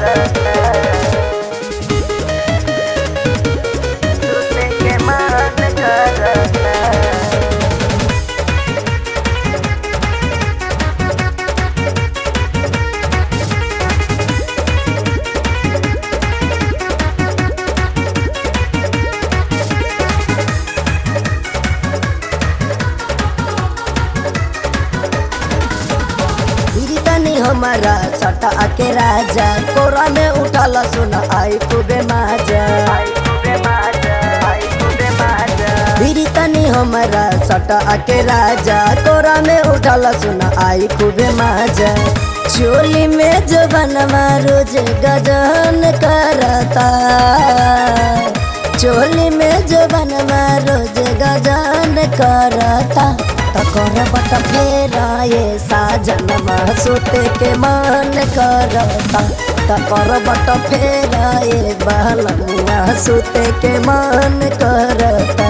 करता हमारा सटा के राजा। कोरा में उठाला सुना आई खूबे माजा। हमारा सटा के राजा। कोरा में उठाला सुना आई खूबे माजा। चोली में जो बनवा रोज गजन करता चोली में जो बनवा रोज गजन करता तकर बट फेरा, ये साजन सुते के मन करता तकर बट फेरा, ये बहलमुआ सुते के मन करता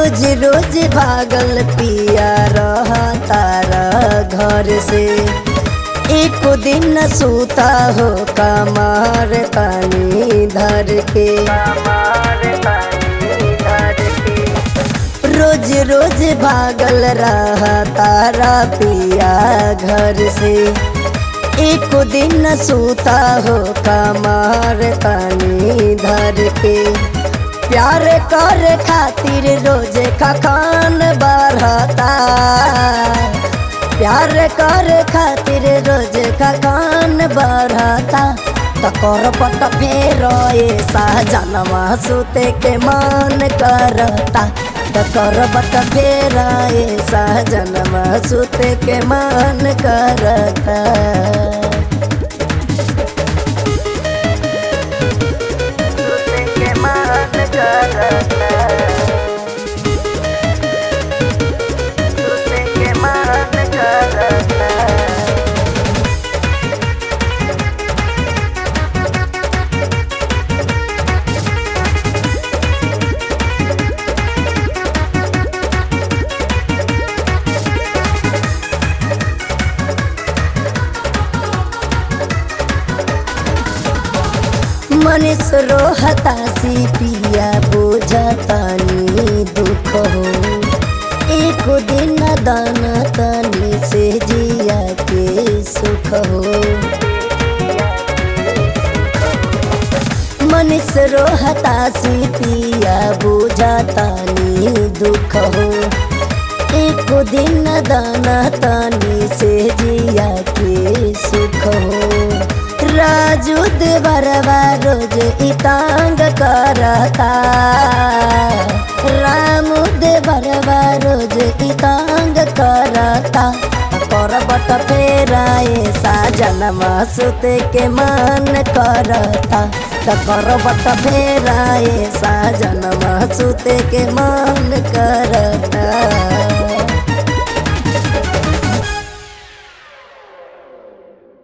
रोज रोज भागल पिया रहा तारा घर से। एक दिन सूता हो कमार पानी धर के। रोज रोज भागल रहा तारा पिया घर से। एक दिन सूता हो कमार पानी धर के। प्यार कर खातिर रोज खखान बढ़ता प्यार कर खातिर रोज खखान बढ़ता तकर पट फेर ऐसा जनवा सुते के मन करता तकर बट फेर ऐसा जनवा सुते के मन करता मनीष रोहता सी पिया बोझतानी दुख हो। एक दिन दाना तनी से जिया के सुख हो। मनीष रोहता सी पिया बोझतानी दुख हो। एक दिन दाना तानी से जिया के सुख हो। राजू देवरवा रोज इतांग करता। रामू देवरवा रोज इतांग करता। करबट फेराए साजनमा सुते के मन करता। करबट फेराए साजनमा सुते के मन करता।